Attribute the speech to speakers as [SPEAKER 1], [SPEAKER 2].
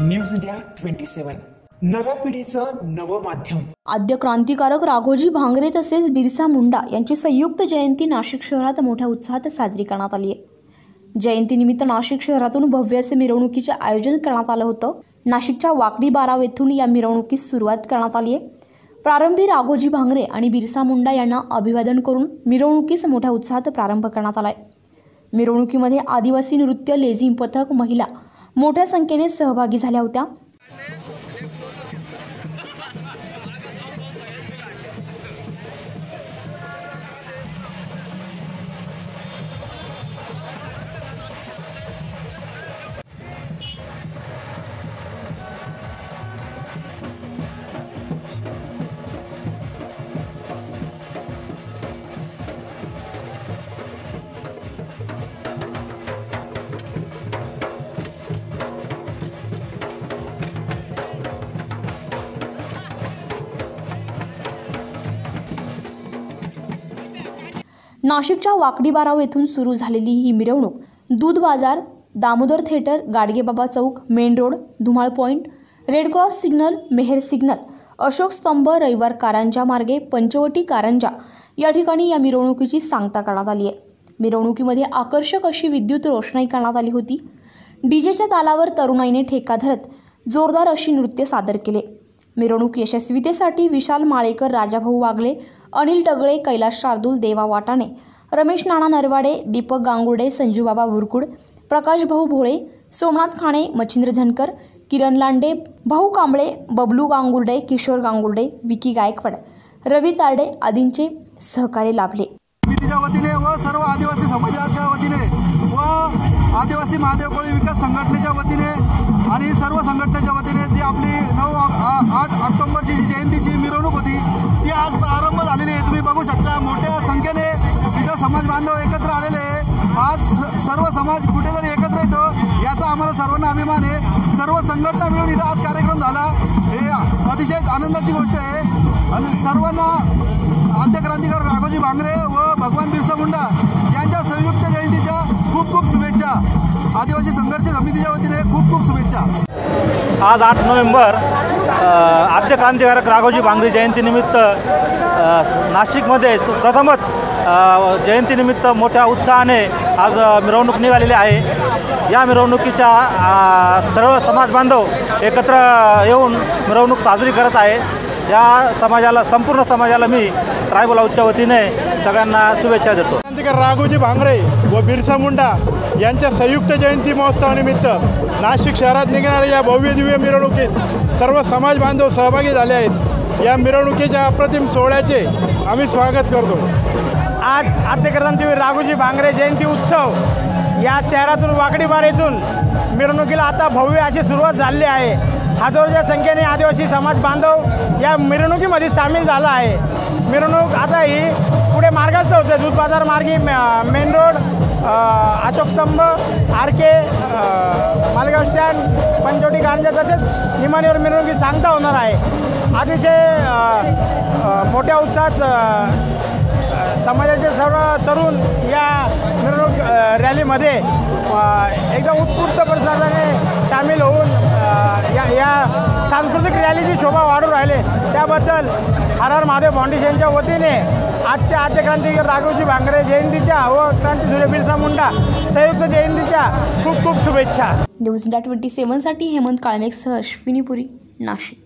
[SPEAKER 1] News India twenty सेवन. नव्या पिढीचं नवं माध्यम.
[SPEAKER 2] आद्य क्रांतिकारक राघोजी भांगरे तसेच बिरसा मुंडा यांची संयुक्त जयंती नाशिक शहरात मोठ्या उत्साहात साजरी करण्यात आली आहे. जयंतीनिमित्त नाशिक शहरातून भव्य असे मिरवणुकीचे आयोजन करण्यात आलं होतं. नाशिकच्या वाकडी बाराव येथून या मिरवणुकीस सुरुवात करण्यात आली आहे. प्रारंभी राघोजी भांगरे आणि बिरसा मुंडा यांना अभिवादन करून मिरवणुकीस मोठ्या उत्साहात प्रारंभ करण्यात आला आहे. मिरवणुकीमध्ये आदिवासी नृत्य लेझिम पथक महिला मोठ्या संख्येने सहभागी झाल्या होत्या. नाशिकच्या वाकडीबाराव येथून सुरू झालेली ही मिरवणूक Dudh Bazar Damodar theatre Gadgebaba chowk main road Dhumal point red cross signal Meher signal Ashok Stambh Ravivar Karanja मार्गे पंचवटी कारंजा या ठिकाणी या मिरवणुकीची सांगता करण्यात आली आहे. मिरवणुकीमध्ये आकर्षक अशी विद्युत रोषणाई करण्यात आली होती. डीजेच्या तालावर तरुणाईने ठेका धरत जोरदार अशी नृत्य सादर केले. मिरवणूक यशस्वीतेसाठी विशाल माळेकर राजाभाऊ वागले अनिल टगळे कैलास शार्दूल देवा वाटाणे रमेश नाना नरवाडे दीपक गांगुर्डे संजूबाबा बुरकुड प्रकाश भाऊ भोळे सोमनाथ खाणे मच्छिंद्र झनकर किरण लांडे भाऊ कांबळे बबलू गांगुर्डे किशोर गांगुर्डे विकी गायकवाड रवी तारडे आदींचे सहकार्य लाभले.
[SPEAKER 3] समितीच्या वतीने व सर्व आदिवासी समाजाच्या वतीने व आदिवासी महादेव कोळी विकास संघटनेच्या वतीने आणि सर्व संघटनेच्या वतीने जी आपली नऊ बघू शकता मोठ्या संख्येने तिथं समाज बांधव एकत्र आलेले आहे. आज स- सर्व समाज कुठेतरी एकत्र येतो याचा आम्हाला सर्वांना अभिमान आहे. सर्व संघटना मिळून इथं आज कार्यक्रम झाला. हे अतिशय आनंदाची गोष्ट आहे. आणि सर्वांना आद्य क्रांतिकार राघोजी भांगरे व भगवान बिरसा मुंडा यांच्या संयुक्त जयंतीच्या खूप खूप शुभेच्छा. आदिवासी संघर्ष समितीच्या वतीने खूप खूप शुभेच्छा.
[SPEAKER 4] आज आठ नोव्हेंबर क्रांतिकारक राघोजी भांगरे जयंतीनिमित्त नाशिकमध्ये प्रथमच जयंतीनिमित्त मोठ्या उत्साहाने आज मिरवणूक निघालेली आहे. या मिरवणुकीच्या सर्व समाजबांधव एकत्र येऊन मिरवणूक साजरी करत आहे या समाजाला संपूर्ण समाजाला मी ट्रायबल हाऊसच्या वतीने सगळ्यांना शुभेच्छा देतो.
[SPEAKER 5] क्रांतिकार राघोजी भांगरे व बिरसा मुंडा यांच्या संयुक्त जयंती महोत्सवानिमित्त नाशिक शहरात निघणाऱ्या या भव्य दिव्य मिरवणुकीत सर्व समाज बांधव सहभागी झाले आहेत. या मिरवणुकीच्या अप्रतिम सोहळ्याचे आम्ही स्वागत करतो.
[SPEAKER 6] आज आद्यक्रांतीवीर राघोजी भांगरे जयंती उत्सव या शहरातून वाकडीबार येथून मिरवणुकीला आता भव्य अशी सुरुवात झालेली आहे. हजारोच्या संख्येने आदिवासी समाज बांधव या मिरवणुकीमध्ये सामील झाला आहे. मिरवणूक आता ही पुढे मार्गस्थ होते. दूध बाजार मार्गी मे- main road Ashokstambh R K अ, मालेगाव स्टँड पंचवटी कारंजा तसेच निमाणीवर मिरवणुकी सांगता होणार आहे. अतिशय मोठ्या उत्साहात समाजाचे सर्व तरुण या मिरवणूक रॅलीमध्ये एकदम उत्स्फूर्त प्रसादाने सामील होऊन या या सांस्कृतिक रॅलीची शोभा वाढू राहिले. त्याबद्दल हर हर महादेव फाउंडेशनच्या वतीने आजच्या आद्यक्रांती राघवजी भांगरे जयंतीच्या व क्रांतीसूर्य बिरसा मुंडा संयुक्त जयंतीच्या खूप खूप शुभेच्छा.
[SPEAKER 2] न्यूज इंडिया ट्वेंटी सेवनसाठी हेमंत काळमेकसह अश्विनीपुरी नाशिक.